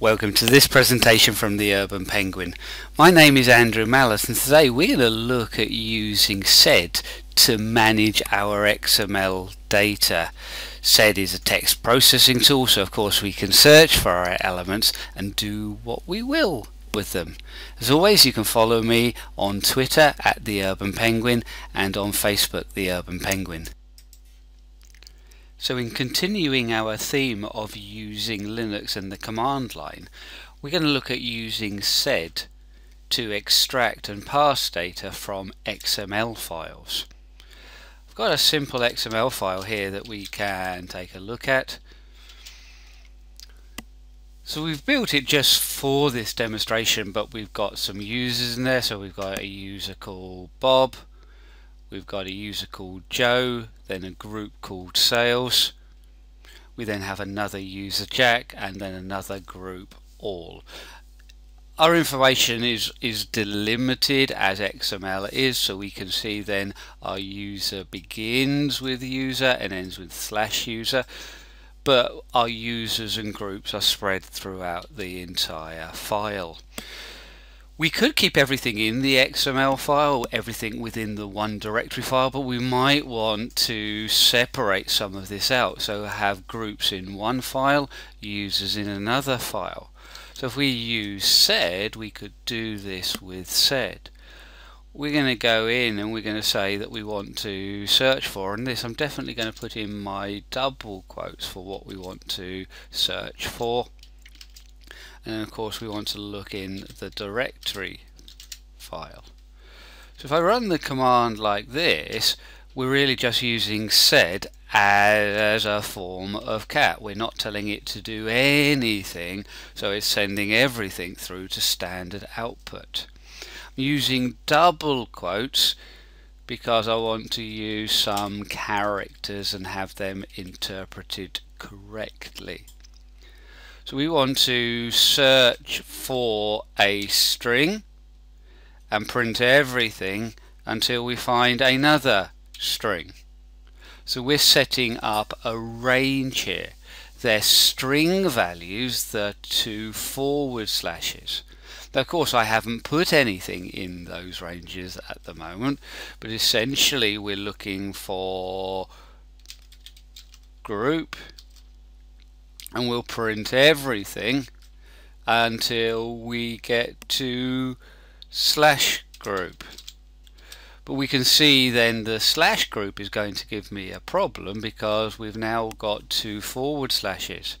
Welcome to this presentation from the Urban Penguin. My name is Andrew Mallett and today we're going to look at using SED to manage our XML data. SED is a text processing tool so of course we can search for our elements and do what we will with them. As always you can follow me on Twitter at the Urban Penguin and on Facebook the Urban Penguin. So in continuing our theme of using Linux and the command line, we're going to look at using sed to extract and parse data from XML files. I've got a simple XML file here that we can take a look at. So we've built it just for this demonstration but we've got some users in there so we've got a user called Bob we've got a user called Joe, then a group called sales. We then have another user Jack and then another group all. Our information is, is delimited as XML is so we can see then our user begins with user and ends with slash user but our users and groups are spread throughout the entire file. We could keep everything in the XML file, everything within the one directory file, but we might want to separate some of this out. So have groups in one file, users in another file. So if we use sed, we could do this with sed. We're going to go in and we're going to say that we want to search for, and this I'm definitely going to put in my double quotes for what we want to search for and of course we want to look in the directory file. So if I run the command like this, we're really just using sed as a form of cat. We're not telling it to do anything, so it's sending everything through to standard output. I'm using double quotes because I want to use some characters and have them interpreted correctly. So we want to search for a string and print everything until we find another string. So we're setting up a range here. They're string values, the two forward slashes. Now, of course, I haven't put anything in those ranges at the moment, but essentially we're looking for group and we'll print everything until we get to slash group. But we can see then the slash group is going to give me a problem because we've now got two forward slashes.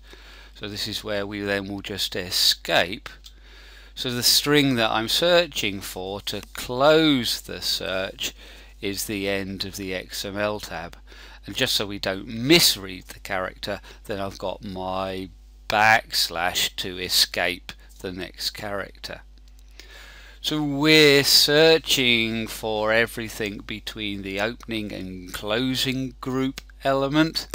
So this is where we then will just escape. So the string that I'm searching for to close the search is the end of the XML tab and just so we don't misread the character then I've got my backslash to escape the next character. So we're searching for everything between the opening and closing group element.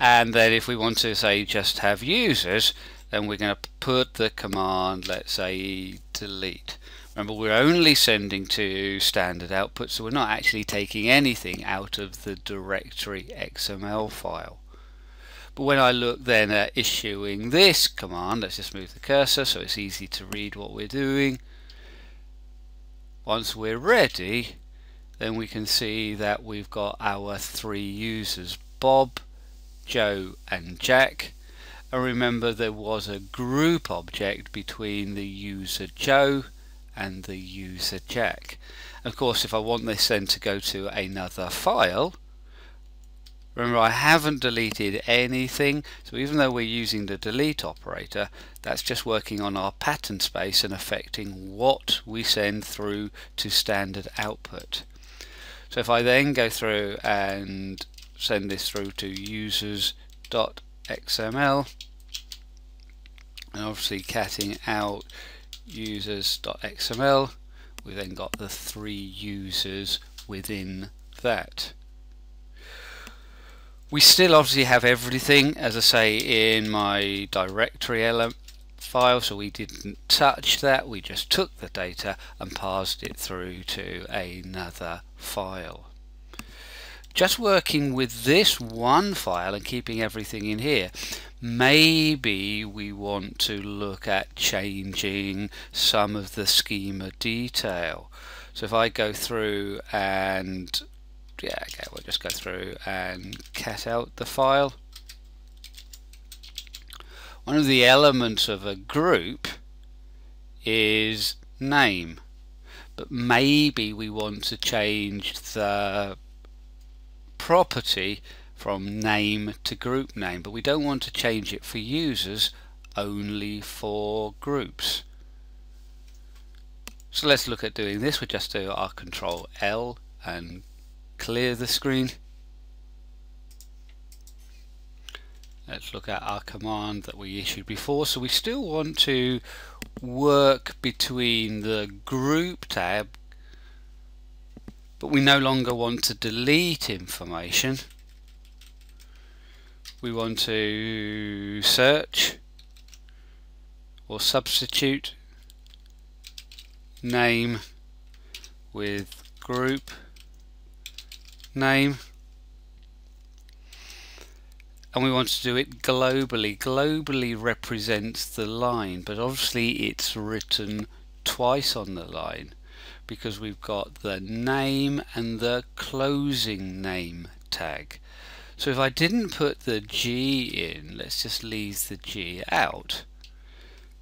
And then if we want to say just have users then we're going to put the command let's say delete Remember, we're only sending to standard output, so we're not actually taking anything out of the directory XML file. But when I look then at issuing this command, let's just move the cursor so it's easy to read what we're doing. Once we're ready, then we can see that we've got our three users, Bob, Joe and Jack. And remember there was a group object between the user Joe and the user jack. Of course, if I want this then to go to another file, remember I haven't deleted anything, so even though we're using the delete operator, that's just working on our pattern space and affecting what we send through to standard output. So if I then go through and send this through to users.xml, and obviously catting out users.xml we then got the three users within that. We still obviously have everything as I say in my directory element file so we didn't touch that. We just took the data and parsed it through to another file just working with this one file and keeping everything in here maybe we want to look at changing some of the schema detail. So if I go through and yeah okay we'll just go through and cat out the file. One of the elements of a group is name but maybe we want to change the property from name to group name but we don't want to change it for users only for groups. So let's look at doing this. We just do our control L and clear the screen. Let's look at our command that we issued before. So we still want to work between the group tab but we no longer want to delete information. We want to search or substitute name with group name. And we want to do it globally. Globally represents the line but obviously it's written twice on the line because we've got the name and the closing name tag. So if I didn't put the G in, let's just leave the G out.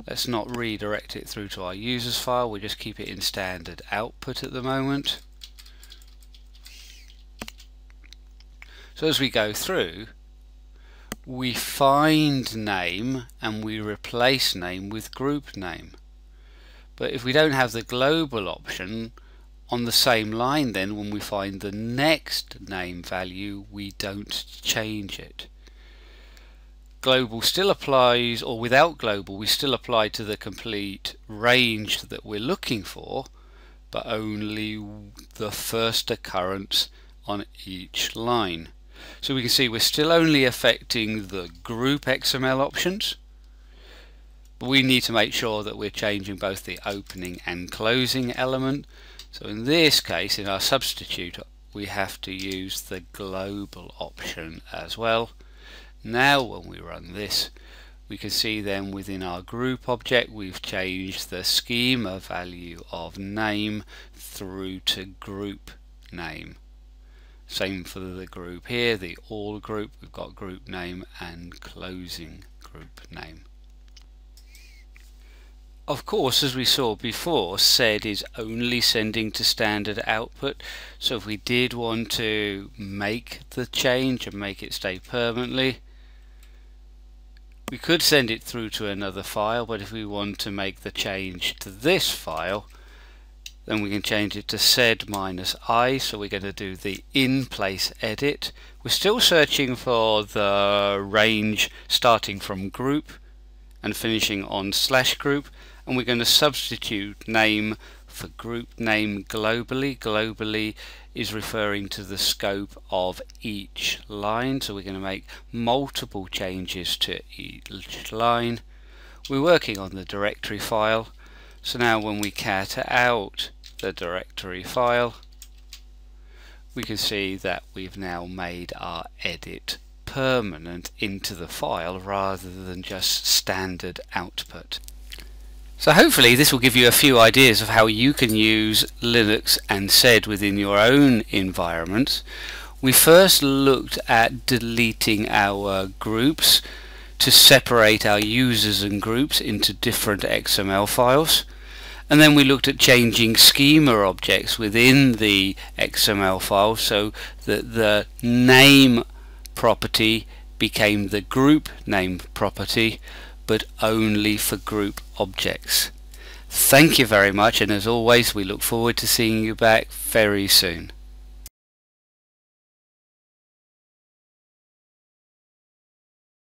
Let's not redirect it through to our users file, we'll just keep it in standard output at the moment. So as we go through, we find name and we replace name with group name. But if we don't have the global option, on the same line then when we find the next name value we don't change it. Global still applies or without global we still apply to the complete range that we're looking for but only the first occurrence on each line. So we can see we're still only affecting the group XML options but we need to make sure that we're changing both the opening and closing element so in this case, in our substitute, we have to use the global option as well. Now when we run this, we can see then within our group object we've changed the schema value of name through to group name. Same for the group here, the all group, we've got group name and closing group name. Of course, as we saw before, sed is only sending to standard output. So if we did want to make the change and make it stay permanently, we could send it through to another file, but if we want to make the change to this file, then we can change it to sed minus i, so we're going to do the in-place edit. We're still searching for the range starting from group and finishing on slash group, and we're going to substitute name for group name globally. Globally is referring to the scope of each line so we're going to make multiple changes to each line. We're working on the directory file so now when we cat out the directory file we can see that we've now made our edit permanent into the file rather than just standard output. So hopefully this will give you a few ideas of how you can use Linux and SED within your own environment. We first looked at deleting our groups to separate our users and groups into different XML files. And then we looked at changing schema objects within the XML file so that the name property became the group name property but only for group objects. Thank you very much and as always we look forward to seeing you back very soon.